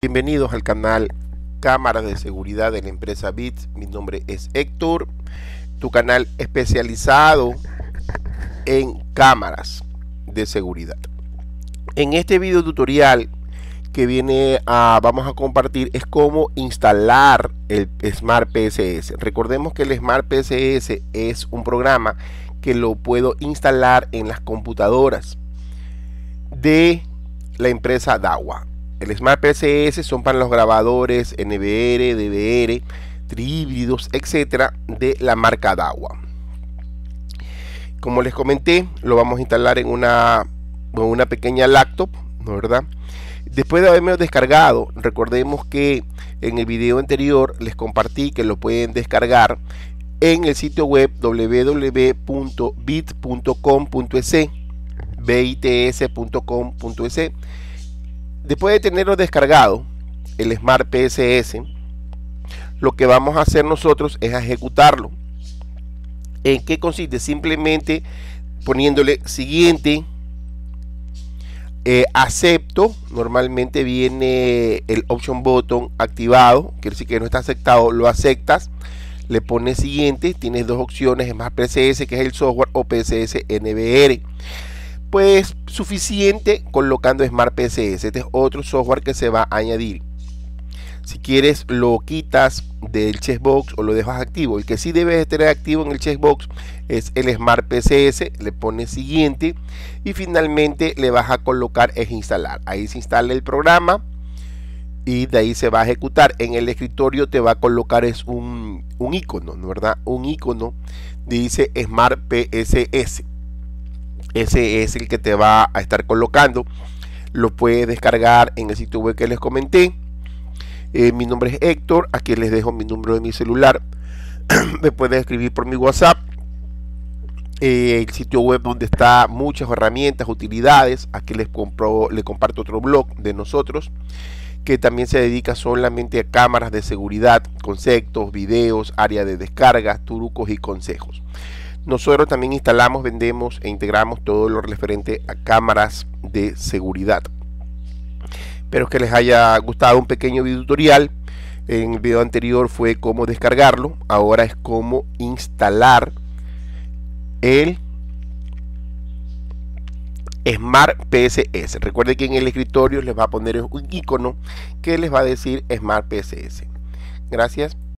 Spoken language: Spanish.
Bienvenidos al canal Cámaras de Seguridad de la empresa BITS. Mi nombre es Héctor, tu canal especializado en cámaras de seguridad. En este video tutorial que viene a vamos a compartir es cómo instalar el Smart PSS. Recordemos que el Smart PSS es un programa que lo puedo instalar en las computadoras de la empresa DAWA el Smart PCS son para los grabadores NVR, DVR, trívidos, etcétera, de la marca DAWA. Como les comenté, lo vamos a instalar en una, una pequeña laptop, ¿no verdad? Después de haberme descargado, recordemos que en el video anterior les compartí que lo pueden descargar en el sitio web www.bit.com.es bits.com.es Después de tenerlo descargado, el Smart PSS, lo que vamos a hacer nosotros es ejecutarlo. ¿En qué consiste? Simplemente poniéndole siguiente, eh, acepto, normalmente viene el option button activado, quiere decir que no está aceptado, lo aceptas, le pones siguiente, tienes dos opciones, Smart PSS que es el software o PSS NVR pues suficiente colocando Smart PCS. Este es otro software que se va a añadir. Si quieres lo quitas del checkbox o lo dejas activo. El que sí debe tener activo en el checkbox es el Smart PCS. Le pones siguiente y finalmente le vas a colocar es instalar. Ahí se instala el programa y de ahí se va a ejecutar. En el escritorio te va a colocar es un, un icono, ¿no verdad? Un icono dice Smart PSS ese es el que te va a estar colocando. Lo puedes descargar en el sitio web que les comenté. Eh, mi nombre es Héctor. Aquí les dejo mi número de mi celular. Me pueden escribir por mi whatsapp. Eh, el sitio web donde está muchas herramientas utilidades. Aquí les compro le comparto otro blog de nosotros que también se dedica solamente a cámaras de seguridad conceptos videos área de descarga trucos y consejos nosotros también instalamos, vendemos e integramos todo lo referente a cámaras de seguridad. Espero que les haya gustado un pequeño video tutorial. En el video anterior fue cómo descargarlo. Ahora es cómo instalar el Smart PSS. Recuerden que en el escritorio les va a poner un icono que les va a decir Smart PSS. Gracias.